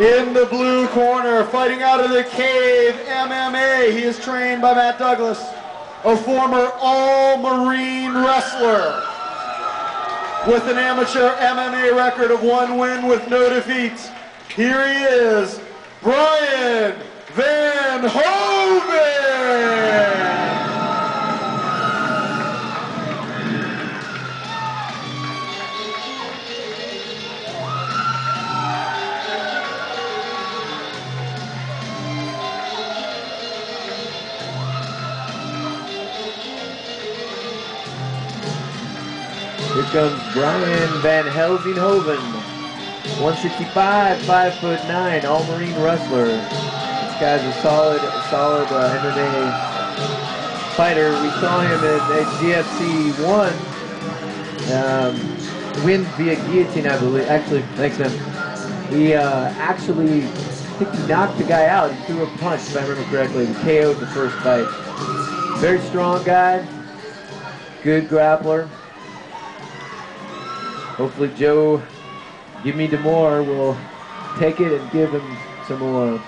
In the blue corner, fighting out of the cave, MMA. He is trained by Matt Douglas, a former all-Marine wrestler with an amateur MMA record of one win with no defeats. Here he is, Brian Van Hoven. Here comes Brian Van Helsinghoven. 165, 5 foot 9, all Marine wrestler. This guy's a solid, solid uh, MMA fighter. We saw him at, at GFC 1. Um, win via guillotine, I believe. Actually, thanks, man. He uh, actually, I think he knocked the guy out. He threw a punch, if I remember correctly. He KO'd the first fight. Very strong guy. Good grappler. Hopefully Joe Give Me Demore will take it and give him some more.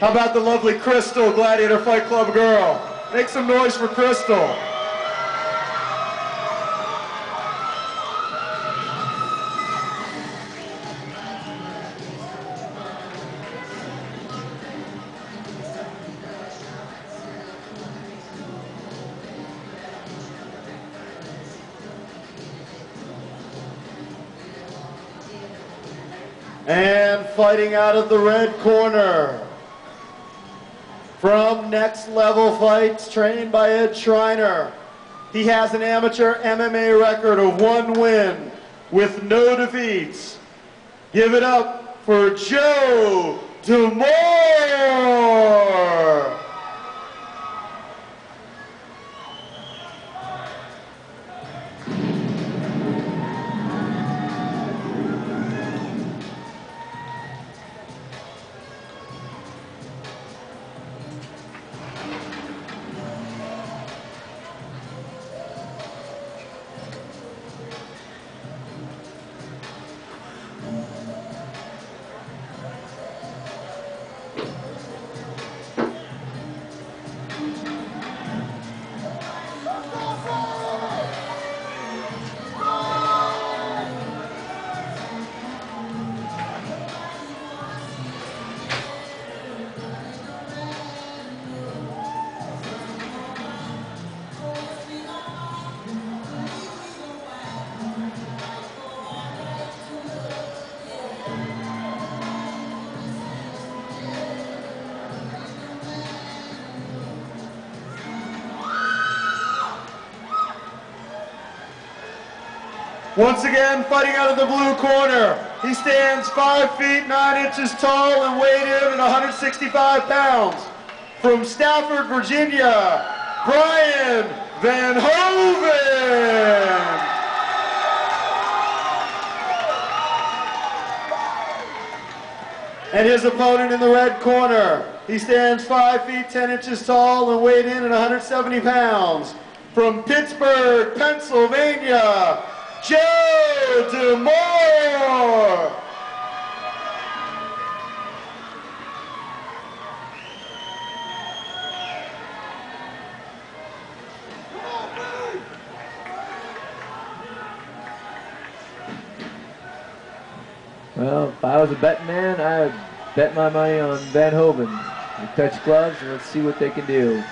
How about the lovely Crystal, Gladiator Fight Club girl? Make some noise for Crystal. And fighting out of the red corner. From Next Level Fights, trained by Ed Schreiner. He has an amateur MMA record of one win with no defeats. Give it up for Joe Demore. Once again, fighting out of the blue corner. He stands 5 feet 9 inches tall and weighed in at 165 pounds. From Stafford, Virginia, Brian Van Hoven. And his opponent in the red corner. He stands 5 feet 10 inches tall and weighed in at 170 pounds. From Pittsburgh, Pennsylvania, Joe Demore. Well, if I was a betting man, I would bet my money on Van Hoven. Touch gloves and let's see what they can do.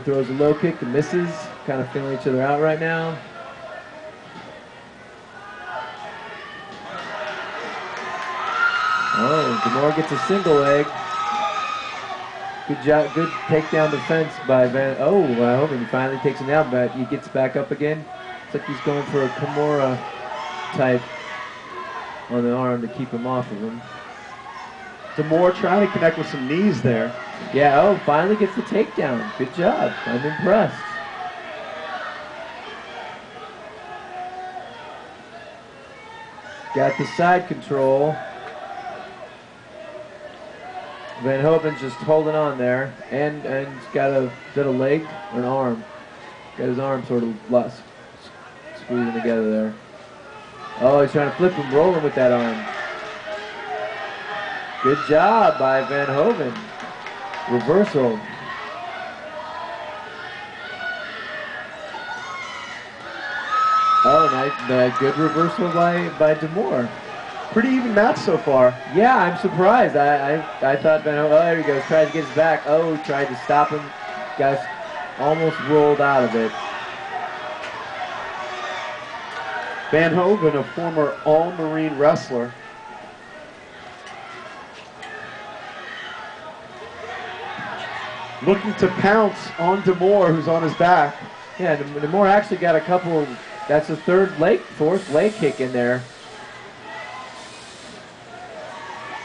Throws a low kick and misses. Kind of feeling each other out right now. Oh, Demore gets a single leg. Good job, good takedown defense by Van. Oh, I hope he finally takes him down, but he gets back up again. It's like he's going for a Kimura type on the arm to keep him off of him. Demore trying to connect with some knees there. Yeah, oh, finally gets the takedown. Good job. I'm impressed. Got the side control. Van Hoven's just holding on there, and and got a bit of leg or an arm. Got his arm sort of lost, squeezing together there. Oh, he's trying to flip him, rolling with that arm. Good job by Van Hoven. Reversal. Oh, nice, uh, good reversal by by Demore. Pretty even match so far. Yeah, I'm surprised. I I, I thought Van Oh, there he goes. Tried to get his back. Oh, tried to stop him. Guys, almost rolled out of it. Van Hoven, a former All-Marine wrestler. Looking to pounce on Demore, who's on his back. Yeah, Demore actually got a couple. That's the third leg, fourth leg kick in there.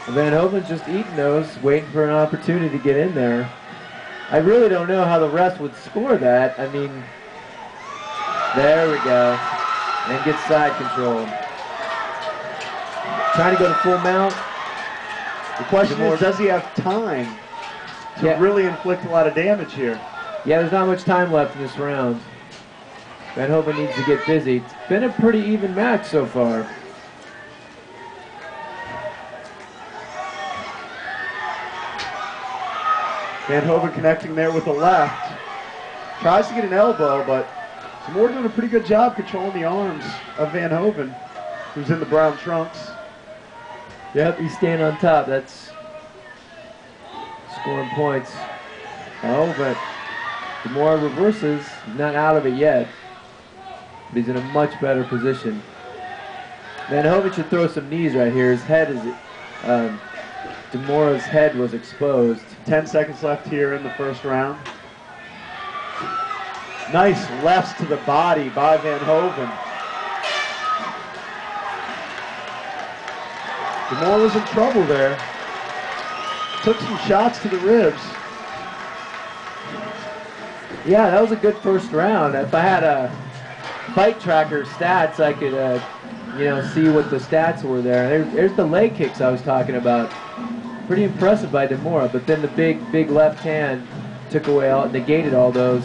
Van Hoven's just eating those, waiting for an opportunity to get in there. I really don't know how the rest would score that. I mean, there we go. And get side control. Trying to go to full mount. The question Demore- is, does he have time to Yeah. really inflict a lot of damage here? Yeah, there's not much time left in this round. Van Hoven needs to get busy. It's been a pretty even match so far. Van Hoven connecting there with the left. Tries to get an elbow, but Demore doing a pretty good job controlling the arms of Van Hoven, who's in the brown trunks. Yep, he's staying on top. That's scoring points. Oh, but Demore reverses, not out of it yet. But he's in a much better position. Van Hoven should throw some knees right here. His head is, um, Demora's head was exposed. 10 seconds left here in the first round. Nice lefts to the body by Van Hoven. Demore was in trouble there. Took some shots to the ribs. Yeah, that was a good first round. If I had a fight tracker stats, I could, uh, you know, see what the stats were there. there. There's the leg kicks I was talking about. Pretty impressive by Demora, but then the big, big left hand took away all, negated all those.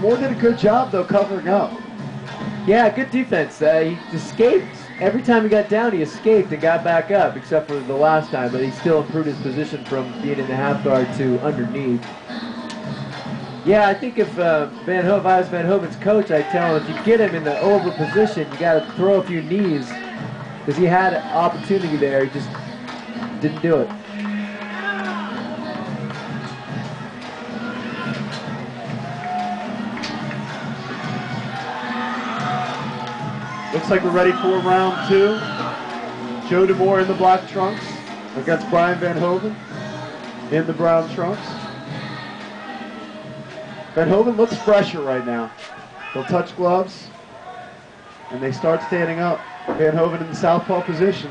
Moore did a good job though covering up. Yeah, good defense. Uh, he escaped. Every time he got down, he escaped and got back up, except for the last time, but he still improved his position from being in the half guard to underneath. Yeah, I think if uh, Van Ho- I was Van Hoven's coach, I'd tell him if you get him in the over position, you got to throw a few knees because he had an opportunity there. He just didn't do it. Looks like we're ready for round two. Joe Demore in the black trunks against Brian Van Hoven in the brown trunks. Van Hoven looks fresher right now. They'll touch gloves and they start standing up. Van Hoven in the southpaw position.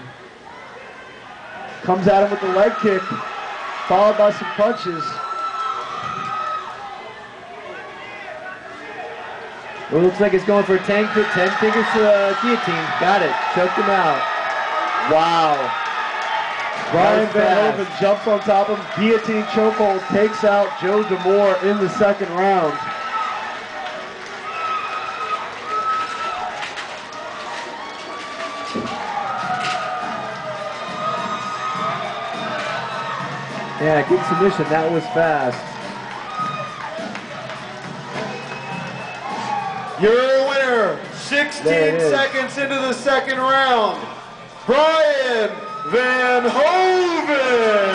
Comes at him with the leg kick, followed by some punches. Well, it looks like it's going for a 10, 10 fingers to a guillotine. Got it. Choked him out. Wow. Brian Van. Hoven jumps on top of him. Guillotine chokehold takes out Joe Demore in the second round. Yeah, good submission. That was fast. Your winner, 16 There it is. seconds into the second round, Brian Van Hoven.